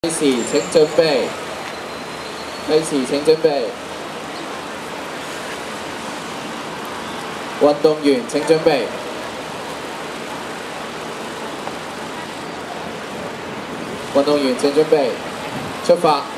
开始请准备。开始请准备。运动员请准备。运动员请准备。出发。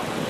Wow.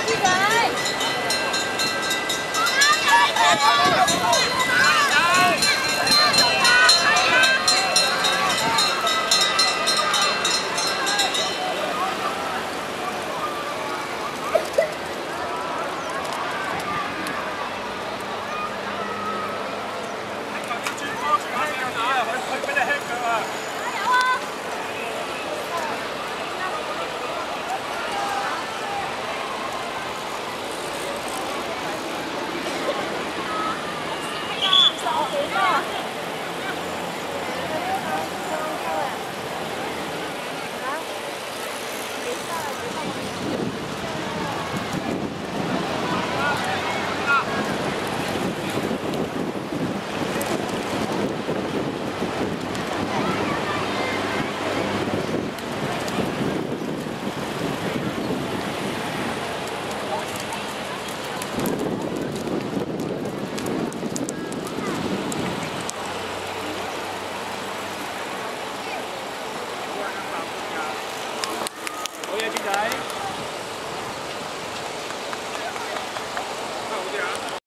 Hãy subscribe